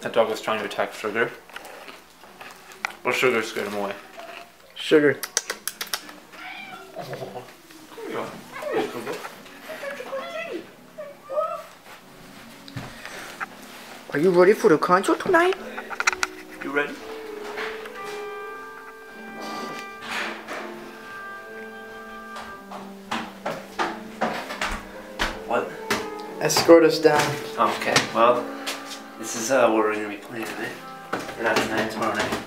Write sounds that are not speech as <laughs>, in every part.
That dog was trying to attack Sugar. But Sugar scared him away. Sugar. Are you ready for the concert tonight? You ready? What? Escort us down. Okay, well, this is uh, what we're gonna be playing tonight. Or not tonight, tomorrow night.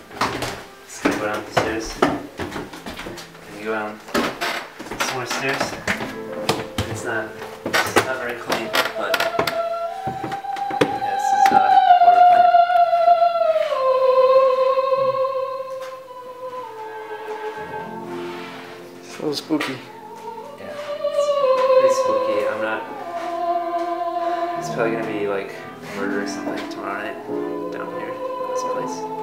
Just gonna go down the stairs. Gonna go down some more stairs. Probably gonna be like murder or something tomorrow night down here this place.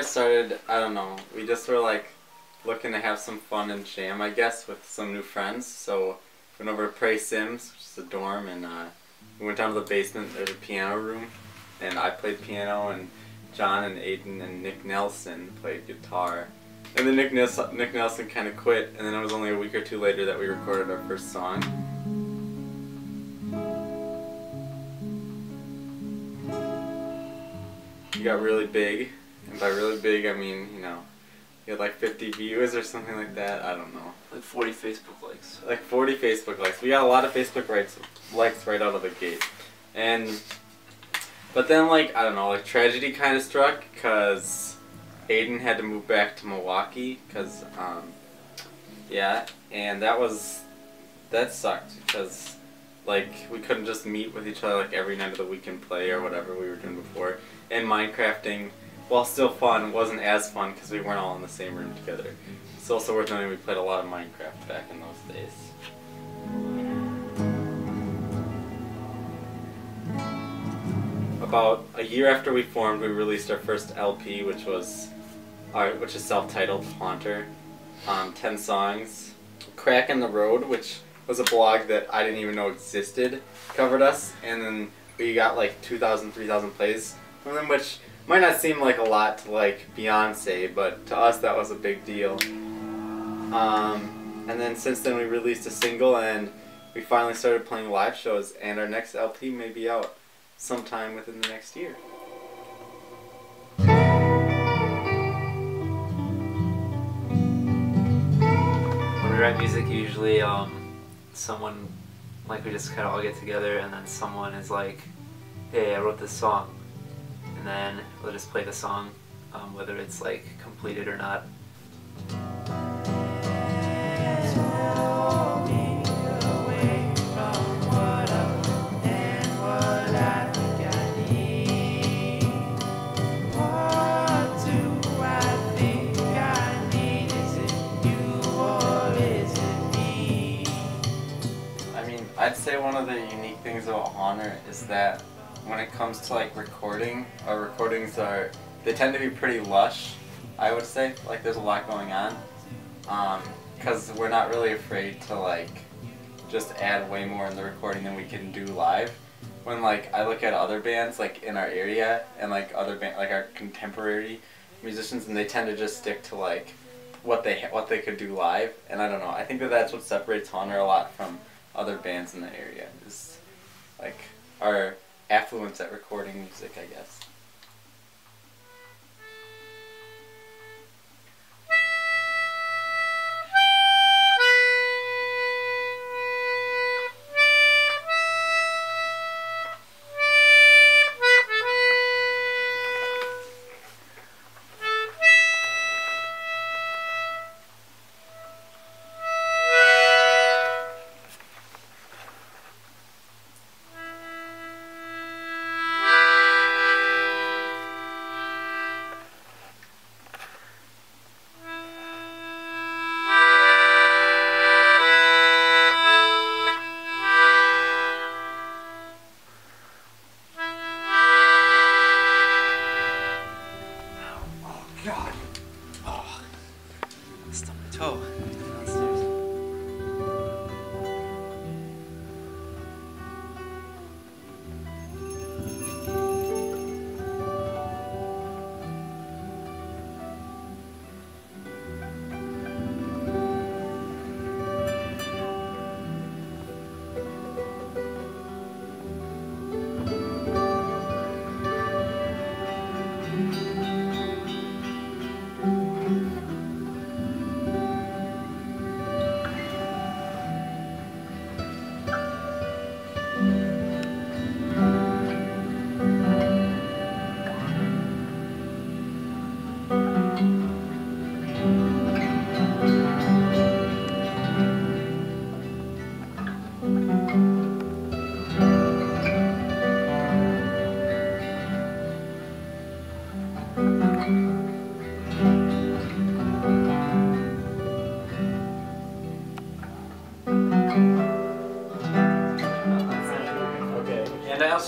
Started, I don't know. We just were like looking to have some fun and jam, I guess, with some new friends. So went over to Pray-Sims, which is a dorm, and uh, we went down to the basement. There's a piano room, and I played piano, and John and Aiden and Nick Nelson played guitar. And then Nick, Nels- Nick Nelson kind of quit, and then it was only a week or two later that we recorded our first song. We got really big, and by really big I mean, you know, you had like 50 views or something like that. I don't know. Like 40 Facebook likes. Like 40 Facebook likes. We got a lot of Facebook likes, likes right out of the gate. And, but then like, I don't know, like tragedy kind of struck because Aiden had to move back to Milwaukee because, um, yeah, and that was, that sucked because like we couldn't just meet with each other like every night of the week and play or whatever we were doing before. And Minecrafting, while still fun, wasn't as fun because we weren't all in the same room together. It's also worth noting we played a lot of Minecraft back in those days. About a year after we formed, we released our first LP, which was our, which is self-titled Haunter. Um, Ten songs. Crack in the Road, which was a blog that I didn't even know existed, covered us, and then we got like 2,000, 3,000 plays from them, which might not seem like a lot to like Beyonce, but to us that was a big deal. Um, and then since then we released a single and we finally started playing live shows, and our next LP may be out sometime within the next year. When we write music, usually um, someone, like we just kind of all get together and then someone is like, hey, I wrote this song. And then we'll just play the song, um, whether it's like completed or not. I mean, I'd say one of the unique things about Haunter is that when it comes to like recording, our recordings are they tend to be pretty lush. I would say like there's a lot going on, um, because we're not really afraid to like just add way more in the recording than we can do live. When like I look at other bands like in our area and like other band like our contemporary musicians and they tend to just stick to like what they what they could do live and I don't know I think that that's what separates Haunter a lot from other bands in the area is like our affluence at recording music I guess.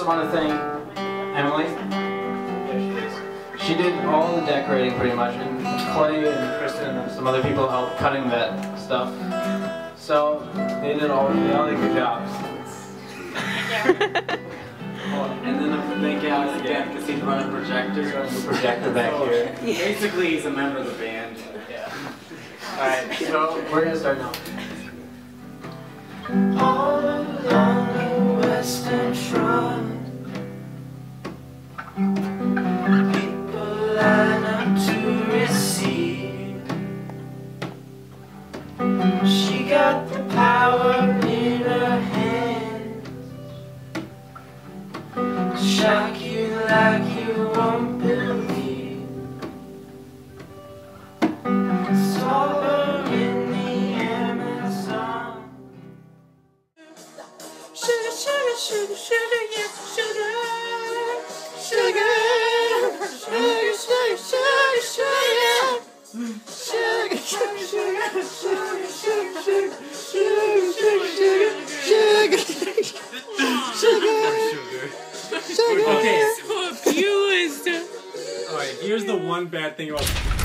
Also want to thank Emily. She did all the decorating pretty much, and Clay and Kristen and some other people helped cutting that stuff. So they did all they all did good jobs. <laughs> And then a big Alex again because he's running projector. He's running the projector back here. Basically, he's a member of the band. Yeah. All right. So we're gonna start now. The power in her hand Shock you like you won't believe Saw her in the Amazon Sugar, sugar, sugar, sugar, sugar. Sugar, sugar, sugar, sugar, sugar. Sugar, sugar, sugar, sugar, one bad thing about